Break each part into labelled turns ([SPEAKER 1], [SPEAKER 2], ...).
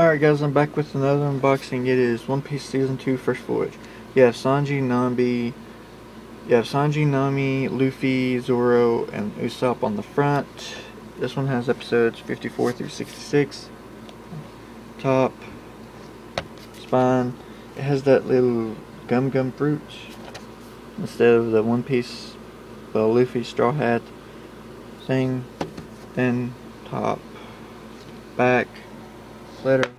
[SPEAKER 1] Alright guys, I'm back with another unboxing. It is One Piece Season 2 First Voyage. You have Sanji, Nami, you have Sanji, Nami, Luffy, Zoro, and Usopp on the front. This one has episodes 54 through 66. Top, spine. It has that little gum gum fruit instead of the One Piece, well, Luffy straw hat thing. Then top, back letter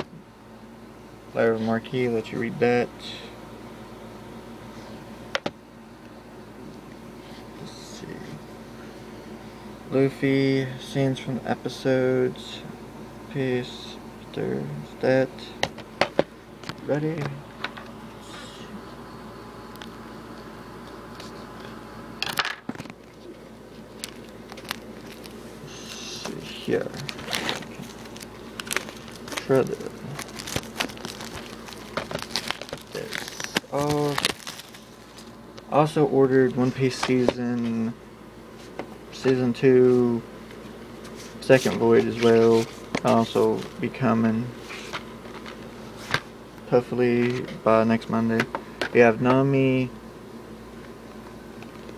[SPEAKER 1] letter of marquee let you read that. Let's see. Luffy scenes from episodes. Peace there's that. Ready? Here Oh. Also ordered One Piece season season two second void as well. Also be coming hopefully by next Monday. We have Nami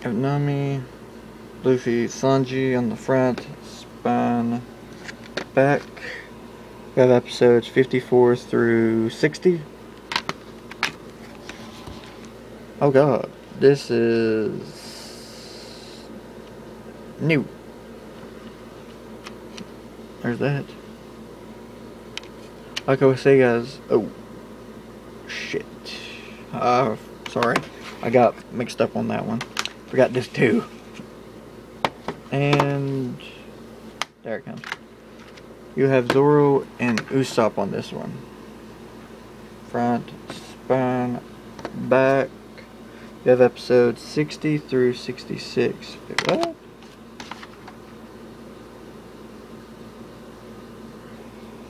[SPEAKER 1] have Nami Luffy Sanji on the front, spine back. Have episodes 54 through 60. Oh god, this is new. There's that. Like I was saying guys, oh shit. Uh, sorry, I got mixed up on that one. Forgot this too. And there it comes. You have Zoro and Usopp on this one. Front, spine, back. You have episodes 60 through 66. Wait, what?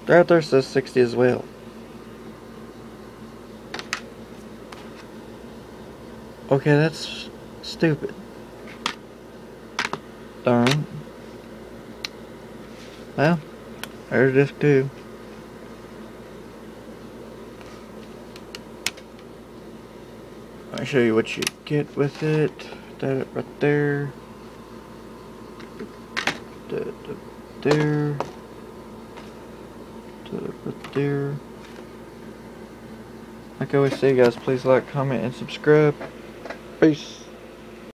[SPEAKER 1] Right there says 60 as well. Okay, that's stupid. Darn. Well. There's this too. I'll show you what you get with it. That right there. That there. That right there. Like I always say guys, please like, comment, and subscribe. Peace.